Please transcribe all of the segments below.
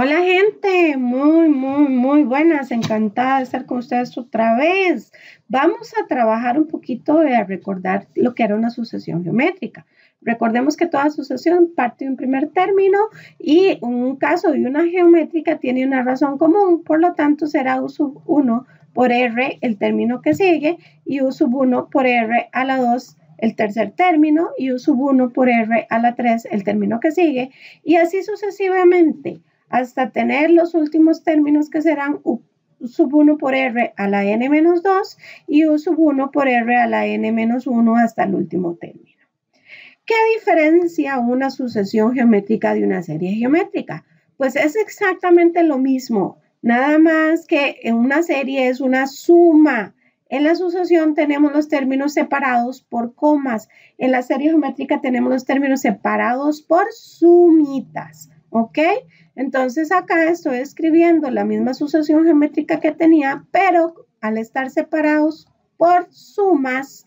Hola gente, muy, muy, muy buenas, encantada de estar con ustedes otra vez. Vamos a trabajar un poquito de recordar lo que era una sucesión geométrica. Recordemos que toda sucesión parte de un primer término y un caso de una geométrica tiene una razón común, por lo tanto será U sub 1 por R el término que sigue y U sub 1 por R a la 2 el tercer término y U sub 1 por R a la 3 el término que sigue. Y así sucesivamente hasta tener los últimos términos que serán U sub 1 por R a la n menos 2 y U sub 1 por R a la n menos 1 hasta el último término. ¿Qué diferencia una sucesión geométrica de una serie geométrica? Pues es exactamente lo mismo, nada más que en una serie es una suma. En la sucesión tenemos los términos separados por comas. En la serie geométrica tenemos los términos separados por sumitas. ¿Ok? Entonces acá estoy escribiendo la misma sucesión geométrica que tenía, pero al estar separados por sumas,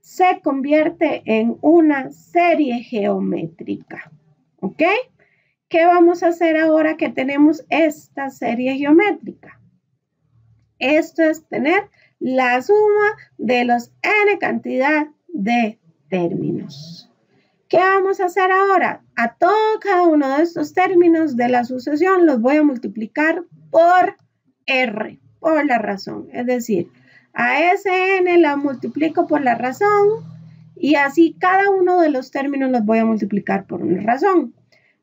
se convierte en una serie geométrica. ¿Ok? ¿Qué vamos a hacer ahora que tenemos esta serie geométrica? Esto es tener la suma de los n cantidad de términos. ¿Qué vamos a hacer ahora? A todo cada uno de estos términos de la sucesión los voy a multiplicar por R, por la razón. Es decir, a SN la multiplico por la razón y así cada uno de los términos los voy a multiplicar por una razón.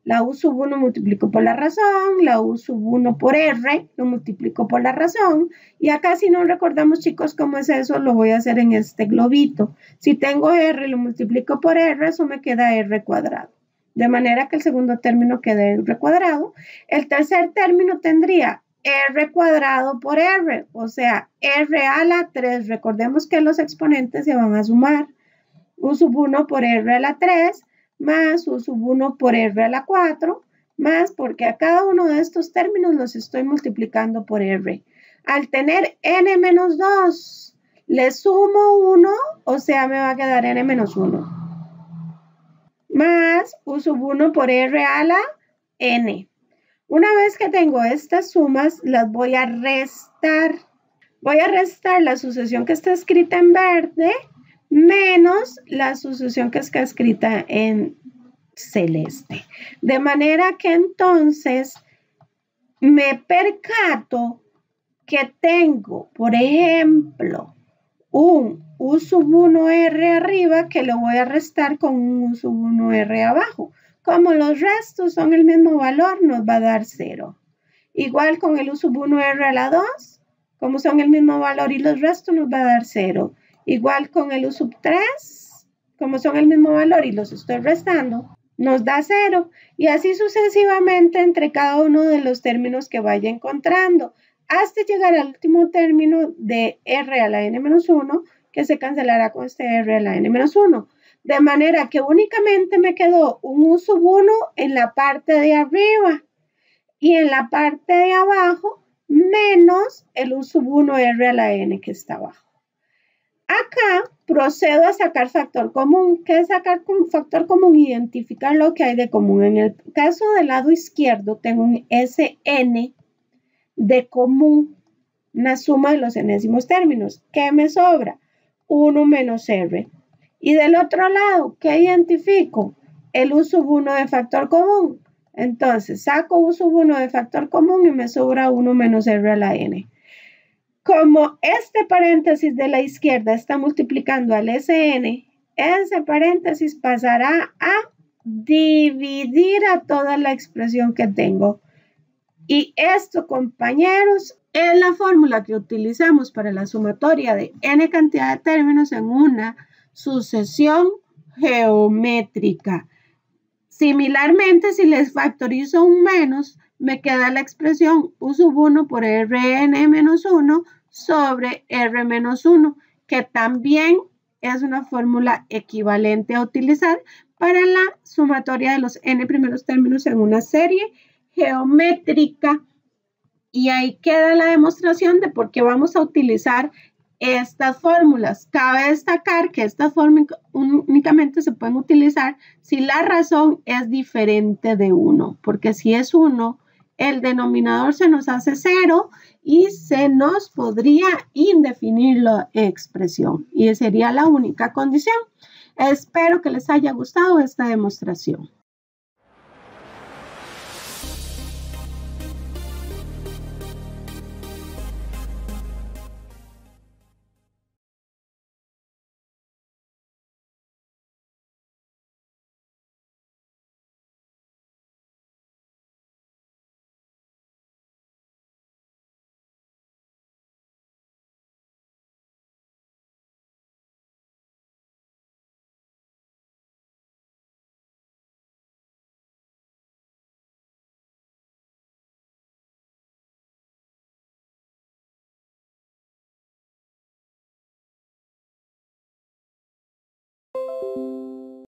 La U sub 1 multiplico por la razón, la U sub 1 por R lo multiplico por la razón. Y acá si no recordamos chicos cómo es eso, lo voy a hacer en este globito. Si tengo R lo multiplico por R, eso me queda R cuadrado. De manera que el segundo término quede R cuadrado. El tercer término tendría R cuadrado por R, o sea, R a la 3. Recordemos que los exponentes se van a sumar. U sub 1 por R a la 3 más U sub 1 por R a la 4, más porque a cada uno de estos términos los estoy multiplicando por R. Al tener n menos 2, le sumo 1, o sea, me va a quedar n menos 1. Más U sub 1 por R a la n. Una vez que tengo estas sumas, las voy a restar. Voy a restar la sucesión que está escrita en verde menos la sucesión que está escrita en celeste. De manera que entonces me percato que tengo, por ejemplo, un U sub 1R arriba que lo voy a restar con un U sub 1R abajo. Como los restos son el mismo valor, nos va a dar 0. Igual con el U sub 1R a la 2, como son el mismo valor y los restos nos va a dar 0. Igual con el U sub 3, como son el mismo valor y los estoy restando, nos da 0. Y así sucesivamente entre cada uno de los términos que vaya encontrando, hasta llegar al último término de R a la n-1, que se cancelará con este R a la n-1. De manera que únicamente me quedó un U sub 1 en la parte de arriba y en la parte de abajo menos el U sub 1 R a la n que está abajo. Acá procedo a sacar factor común. ¿Qué es sacar factor común? Identificar lo que hay de común. En el caso del lado izquierdo tengo un SN de común, una suma de los enésimos términos. ¿Qué me sobra? 1 menos R. Y del otro lado, ¿qué identifico? El U sub 1 de factor común. Entonces, saco U sub 1 de factor común y me sobra 1 menos R a la N. Como este paréntesis de la izquierda está multiplicando al SN, ese paréntesis pasará a dividir a toda la expresión que tengo. Y esto, compañeros, es la fórmula que utilizamos para la sumatoria de n cantidad de términos en una sucesión geométrica. Similarmente, si les factorizo un menos, me queda la expresión u sub 1 por rn menos 1 sobre R menos 1, que también es una fórmula equivalente a utilizar para la sumatoria de los n primeros términos en una serie geométrica. Y ahí queda la demostración de por qué vamos a utilizar estas fórmulas. Cabe destacar que estas fórmulas únicamente se pueden utilizar si la razón es diferente de 1, porque si es 1, el denominador se nos hace cero y se nos podría indefinir la expresión y sería la única condición. Espero que les haya gustado esta demostración.